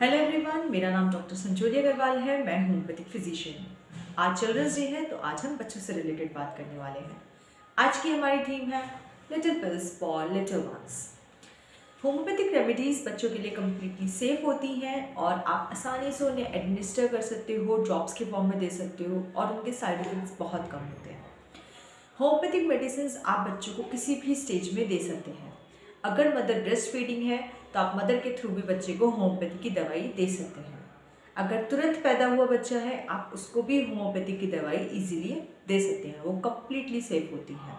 Hello everyone मेरा नाम doctor Sanjauli Agarwal है, मैं होम्योपैथिक फिजिशियन आज चिल्ड्रंस डे है तो आज हम बच्चों से रिलेटेड बात करने वाले हैं। आज की हमारी थीम है little pills for little ones homeopathic remedies बच्चों के लिए कम्प्लीटली सेफ़ होती हैं और आप आसानी से उन्हें एडमिनिस्टर कर सकते हो ड्रॉप्स के फॉर्म में दे सकते हो और उनके साइड इफ़ेक्ट्स बहुत कम होते हैं। होम्योपैथिक मेडिसिन आप बच्चों को किसी भी स्टेज में दे सकते हैं। अगर मदर ब्रेस्ट फीडिंग है तो आप मदर के थ्रू भी बच्चे को होम्योपैथी की दवाई दे सकते हैं। अगर तुरंत पैदा हुआ बच्चा है, आप उसको भी होम्योपैथी की दवाई इजीली दे सकते हैं। वो कम्प्लीटली सेफ़ होती है।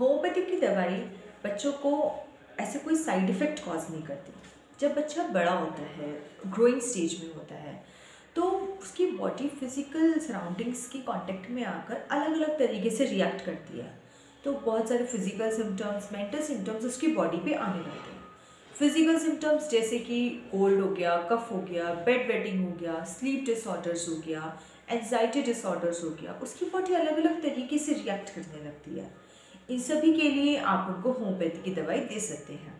होम्योपैथी की दवाई बच्चों को ऐसे कोई साइड इफ़ेक्ट कॉज नहीं करती। जब बच्चा बड़ा होता है ग्रोइंग स्टेज में होता है तो उसकी बॉडी फ़िज़िकल सराउंडिंग्स की कांटेक्ट में आकर अलग अलग तरीके से रिएक्ट करती है। तो बहुत सारे फ़िज़िकल सिम्टम्स मेंटल सिम्टम्स उसकी बॉडी पे आने लगते हैं। फ़िज़िकल सिम्टम्स जैसे कि कोल्ड हो गया कफ हो गया बेड वेटिंग हो गया स्लीप डिसऑर्डर्स हो गया एनजाइटी डिसऑर्डर्स हो गया, उसकी बॉडी अलग अलग तरीके से रिएक्ट करने लगती है। इन सभी के लिए आप उनको होम्योपैथी की दवाई दे सकते हैं।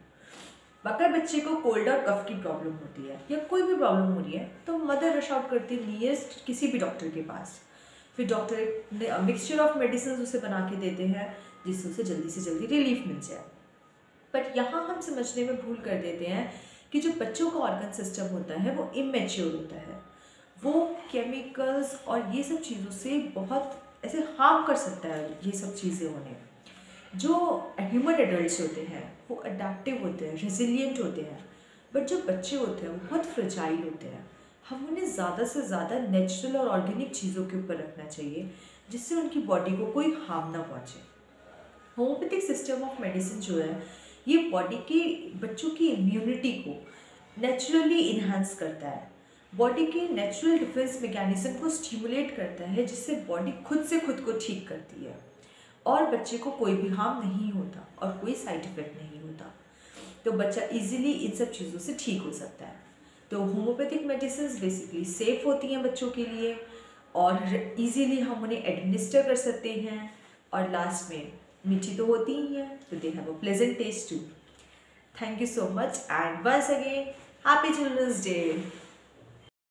अगर बच्चे को कोल्ड और कफ की प्रॉब्लम होती है या कोई भी प्रॉब्लम हो रही है तो मदर रश आउट करती है नियरेस्ट किसी भी डॉक्टर के पास। फिर डॉक्टर मिक्सचर ऑफ़ मेडिसिन उसे बना के देते हैं, जिससे उसे जल्दी से जल्दी रिलीफ मिल जाए। बट यहाँ हम समझने में भूल कर देते हैं कि जो बच्चों का ऑर्गन सिस्टम होता है, वो इमेच्योर होता है। वो केमिकल्स और ये सब चीज़ों से बहुत ऐसे हार्म कर सकता है ये सब चीज़ें उन्हें जो ह्यूमन एडल्ट होते हैं, वो अडेप्टिव होते हैं रेजिलियंट होते हैं। बट जो बच्चे होते हैं, वो बहुत फ्रजाइल होते हैं। हम उन्हें ज़्यादा से ज़्यादा नेचुरल और ऑर्गेनिक चीज़ों के ऊपर रखना चाहिए, जिससे उनकी बॉडी को कोई हार्म ना पहुँचे। होम्योपैथिक सिस्टम ऑफ़ मेडिसिन जो है ये बॉडी के बच्चों की इम्यूनिटी को नेचुरली इन्हांस करता है। बॉडी के नेचुरल डिफेंस मैकेनिज्म को स्टिमुलेट करता है, जिससे बॉडी खुद से खुद को ठीक करती है। और बच्चे को कोई भी हार्म नहीं होता और कोई साइड इफ़ेक्ट नहीं होता। तो बच्चा इजीली इन सब चीज़ों से ठीक हो सकता है। तो होम्योपैथिक मेडिसिन बेसिकली सेफ़ होती हैं बच्चों के लिए और इजीली हम उन्हें एडमिनिस्टर कर सकते हैं। और लास्ट में मीठी तो होती ही है तो they have a pleasant taste too thank you so much and once again happy Children's Day